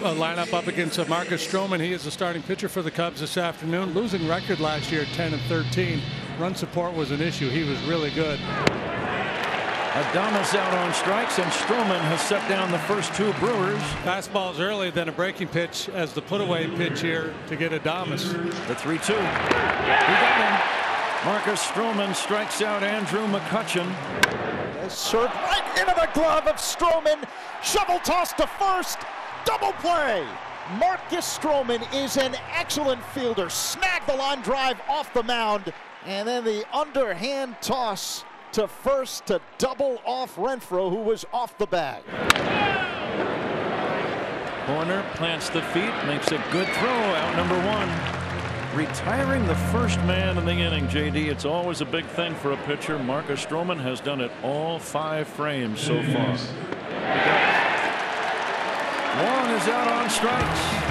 lineup up against uh, Marcus Stroman. He is the starting pitcher for the Cubs this afternoon. Losing record last year, 10 and 13. Run support was an issue. He was really good. Adames out on strikes, and Stroman has set down the first two Brewers. Fastballs early, then a breaking pitch as the put-away pitch here to get Adames. The 3-2. He got him. Marcus Stroman strikes out Andrew McCutchen. Served right into the glove of Stroman. Shovel toss to first. Double play. Marcus Stroman is an excellent fielder. Snagged the line drive off the mound. And then the underhand toss to first to double off Renfroe, who was off the bag. Hoerner plants the feet, makes a good throw out number one. Retiring the first man in the inning, JD. It's always a big thing for a pitcher. Marcus Stroman has done it all five frames so far. Out on strikes.